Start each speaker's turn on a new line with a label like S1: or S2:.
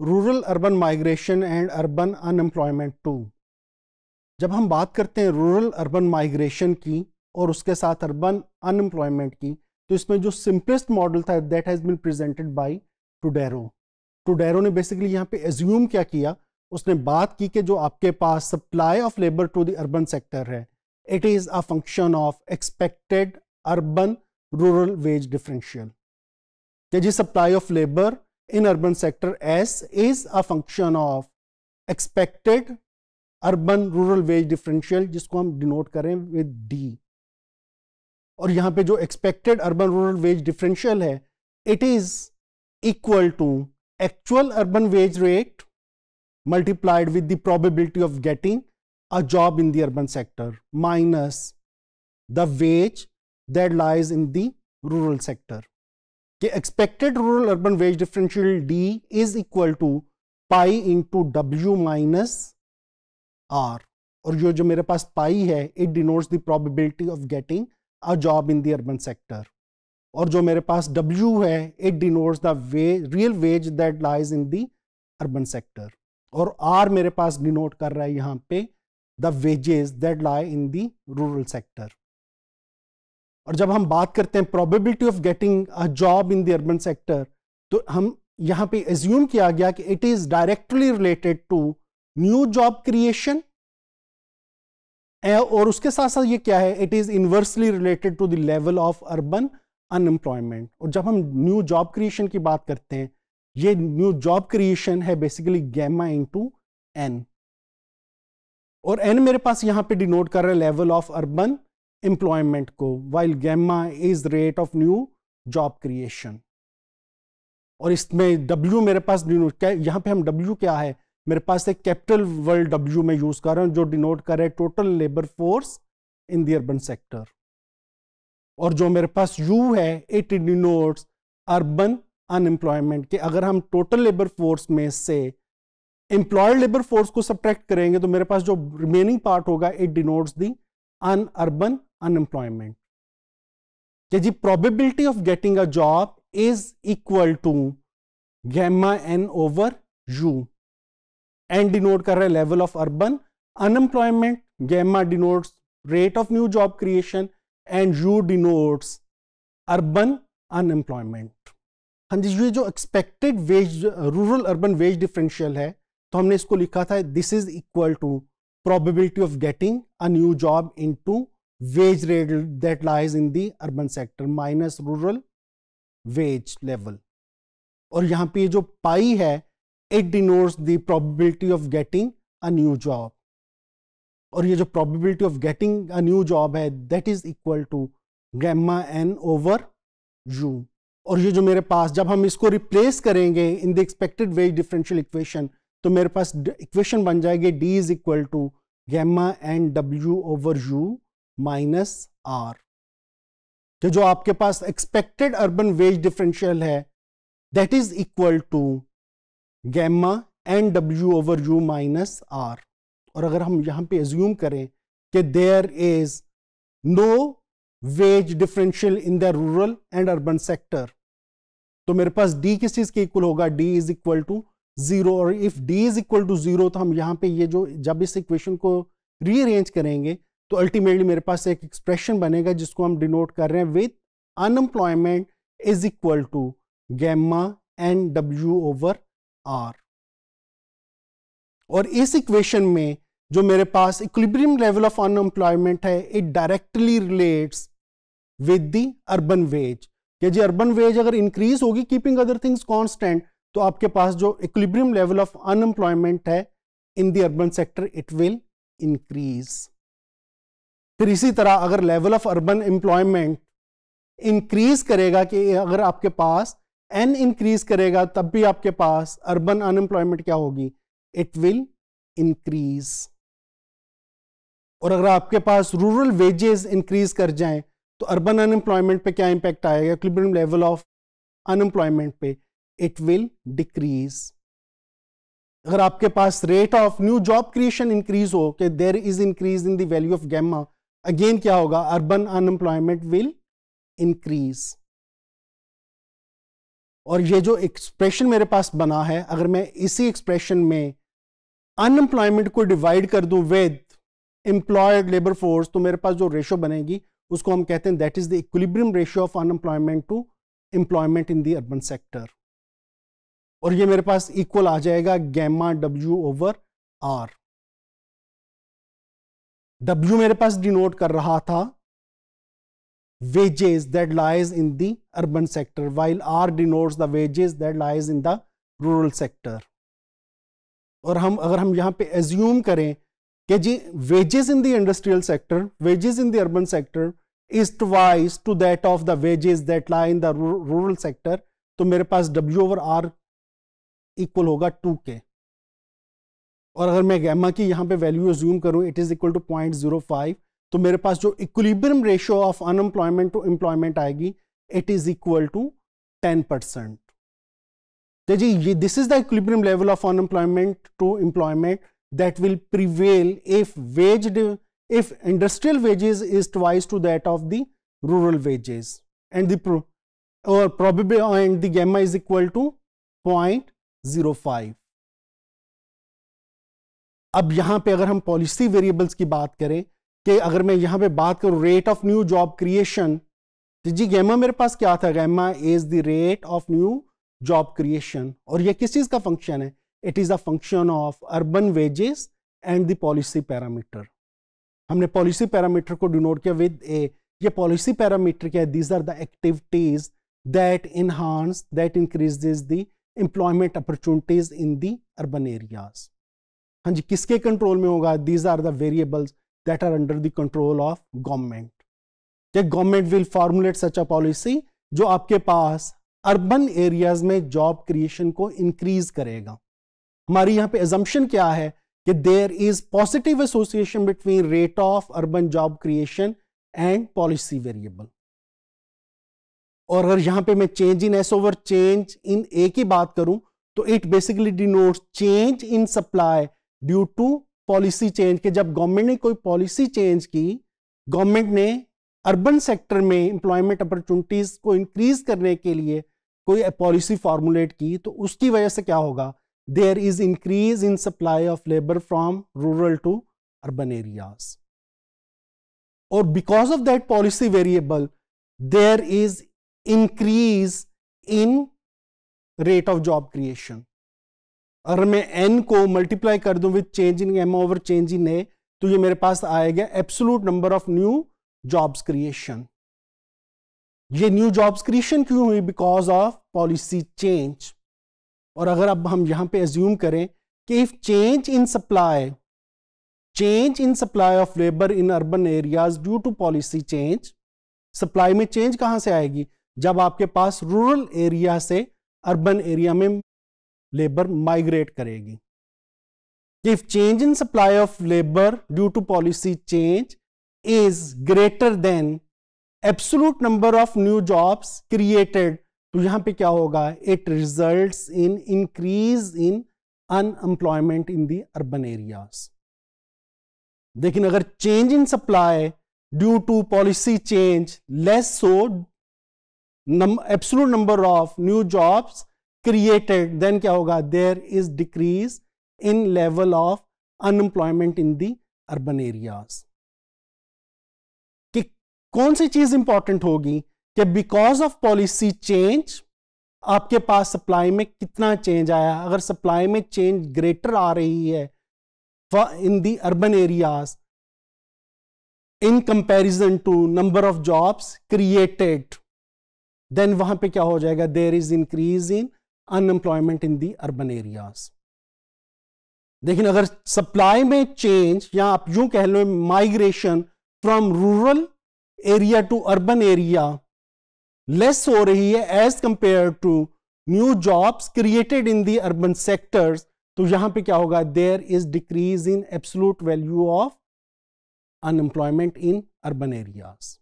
S1: Rural urban migration and urban unemployment to जब हम बात करते हैं रूरल अर्बन माइग्रेशन की और उसके साथ अर्बन अनएम्प्लॉयमेंट की तो इसमें जो सिंपलेस्ट मॉडल था that has been presented by Todaro Todaro ने बेसिकली यहाँ पे एज्यूम क्या किया? उसने बात की कि जो आपके पास supply of labour to the urban sector है it is a function of expected urban rural wage differential ji supply of labour in urban sector S is a function of expected urban rural wage differential जिसको हम denote करें with D और यहाँ पे जो expected urban rural wage differential है it is equal to actual urban wage rate multiplied with the probability of getting a job in the urban sector minus the wage that lies in the rural sector कि expected rural urban wage differential D is equal to pi into W minus R और जो जो मेरे पास pi है it denotes the probability of getting a job in the urban sector और जो मेरे पास डब्ल्यू है it denotes the way real wage that lies in the urban sector और आर मेरे पास डिनोट कर रहा है यहाँ पे the wages that lie in the rural sector और जब हम बात करते हैं probability of getting a job in the urban sector तो हम यहाँ पे एज्यूम किया गया कि it is directly related to new job creation और उसके साथ साथ ये क्या है? It is inversely related to the level of urban unemployment और जब हम न्यू जॉब क्रिएशन की बात करते हैं, ये न्यू जॉब क्रिएशन है बेसिकली गैमा इंटू एन और एन मेरे पास यहाँ पे डिनोट कर रहा है लेवल ऑफ़ अर्बन एम्प्लॉयमेंट को while gamma is rate of new job creation और इसमें डब्ल्यू मेरे पास यहाँ पे हम डब्ल्यू क्या है? मेरे पास एक कैपिटल वर्ल्ड डब्ल्यू में यूज़ कर रहा हूँ, जो डिनोट कर total labour force in the urban sector और जो मेरे पास यू है इट डिनोट्स अर्बन अनएम्प्लॉयमेंट के अगर हम टोटल लेबर फोर्स में से एम्प्लॉयड लेबर फोर्स को सब्ट्रैक्ट करेंगे तो मेरे पास जो रिमेनिंग पार्ट होगा it denotes the un urban unemployment. The probability of getting a job is equal to gamma n over u n denote कर रहा है level of urban unemployment gamma denotes rate of new job creation and u denotes urban unemployment हाँ जी ये जो expected wage rural urban wage differential है तो हमने इसको लिखा था this is equal to probability of getting a new job into wage rate that lies in the urban sector minus rural wage level. और यहाँ पे जो पाई है it denotes the probability of getting a new job और ये जो probability of getting a new job है that is equal to gamma N over U और ये जो मेरे पास, जब हम इसको रिप्लेस करेंगे in the expected wage differential equation तो मेरे पास इक्वेशन बन जाएगी D is equal to gamma N W over U minus R. कि जो आपके पास एक्सपेक्टेड अर्बन वेज डिफरेंशियल है that is equal to gamma N W over U minus R और अगर हम यहाँ पे एज्यूम करें कि there is no wage differential in the rural and urban sector तो मेरे पास डी किस चीज़ के इक्वल होगा? D is equal to zero और if D is equal to zero तो हम यहाँ पे ये जो, जब इस इक्वेशन को रीअरेंज करेंगे तो अल्टीमेटली मेरे पास एक एक्सप्रेशन बनेगा जिसको हम डिनोट कर रहे हैं with unemployment is equal to gamma N W over R और इस इक्वेशन में जो मेरे पास इक्विलिब्रियम लेवल ऑफ़ अनएम्प्लॉयमेंट है it directly relates with the urban wage कि जी अर्बन वेज अगर इंक्रीज होगी कीपिंग अदर थिंग्स कांस्टेंट तो आपके पास जो इक्विलिब्रियम लेवल ऑफ़ अनएम्प्लॉयमेंट है in the urban sector it will increase फिर इसी तरह अगर level of urban employment increase करेगा कि अगर आपके पास एन इंक्रीज करेगा, तब भी आपके पास अर्बन अनएम्प्लॉयमेंट क्या होगी? इट विल इंक्रीज और अगर आपके पास रूरल वेजेस इंक्रीज कर जाएँ तो अर्बन अनएम्प्लॉयमेंट पे क्या इंपैक्ट आएगा? इक्विलिब्रियम लेवल ऑफ़ अनएम्प्लॉयमेंट पे इट विल डिक्रीज अगर आपके पास rate of new job creation increase हो, कि there is increase in the value of gamma again क्या होगा? अर्बन अनएम्प्लॉयमेंट विल इंक्रीज और ये जो एक्सप्रेशन मेरे पास बना है, अगर मैं इसी एक्सप्रेशन में अनएम्प्लॉयमेंट को डिवाइड कर दूँ विद एम्प्लॉयड लेबर फोर्स तो मेरे पास जो रेशो बनेगी, उसको हम कहते हैं that is the equilibrium ratio of unemployment to employment in the urban sector और ये मेरे पास इक्वल आ जाएगा gamma W over R W मेरे पास डिनोट कर रहा था wages that lies in the urban sector, while R denotes the wages that lies in the rural sector. और हम, अगर हम यहाँ पे एज्यूम करें कि जी wages in the industrial sector wages in the urban sector is twice to that of the wages that lie in the rural sector तो मेरे पास डब्ल्यू ओवर आर इक्वल होगा टू के और अगर मैं गैमा की यहाँ पे वैल्यू एज्यूम करूँ it is equal to point zero five तो मेरे पास जो equilibrium ratio of unemployment to employment आएगी it is equal to ten percent तो जी ये this is the equilibrium level of unemployment to employment that will prevail if wage if industrial wages is twice to that of the rural wages. And the pro, or probably and the gamma is equal to 0.05 अब यहाँ पे अगर हम policy variables की बात करें, कि अगर मैं यहाँ पे बात करूँ rate of new job creation तो जी गैमा मेरे पास क्या था? Gamma is the rate of new job creation और यह किस चीज़ का फ़ंक्शन है? It is a function of urban wages and the policy parameter हमने पॉलिसी पैरामीटर को डिनोट किया विद ए ये पॉलिसी पैरामीटर क्या है? These are the activities that enhance that increases the employment opportunities in the urban areas हाँ जी, किसके control में होगा? These are the variables that are under the control of government. कि government will formulate such a policy जो आपके पास urban areas में जॉब क्रिएशन को इंक्रीज करेगा। हमारी यहाँ पे एजम्पन क्या है कि there is positive association between rate of urban job creation and policy variable और अगर यहाँ पे मैं change in S over change in A की बात करूँ तो it basically denotes change in supply due to policy change के, जब गवर्नमेंट ने कोई पॉलिसी चेंज की गवर्नमेंट ने अर्बन सेक्टर में एम्प्लॉयमेंट अपॉर्चुनिटीज़ को इंक्रीज करने के लिए कोई पॉलिसी फॉर्मुलेट की तो उसकी वजह से क्या होगा? There is increase in supply of labour from rural to urban areas और because of that policy variable there is increase in rate of job creation अगर मैं एन को मल्टीप्लाई कर दूँ with change in M over change in A तो ये मेरे पास आएगा absolute number of new jobs creation ये न्यू जॉब्स क्रिएशन क्यों हुई? बिकॉज़ ऑफ़ पॉलिसी चेंज और अगर अब हम यहाँ पे एज्यूम करें कि if change in supply change in supply of labour in urban areas due to policy change supply में चेंज कहाँ से आएगी? जब आपके पास रूरल एरिया से अर्बन एरिया में लेबर माइग्रेट करेगी if change in supply of labour due to policy change is greater than absolute number of new jobs created तो यहाँ पे क्या होगा? It result in increase in unemployment in the urban areas लेकिन अगर change in supply due to policy change less so absolute number of new jobs created then क्या होगा? There is decrease in level of unemployment in the urban areas कि कौन सी चीज़ important होगी? कि because of policy change आपके पास supply में कितना चेंज आया? अगर सप्लाई में चेंज ग्रेटर आ रही है in the urban areas in comparison to number of jobs created then वहाँ पे क्या हो जाएगा? There is increase in unemployment in the urban areas लेकिन अगर सप्लाई में चेंज या आप यूँ कह लो migration from rural area to urban area less हो रही है as compare to new jobs created in the urban sectors तो यहाँ पे क्या होगा there is decrease in absolute value of unemployment in urban areas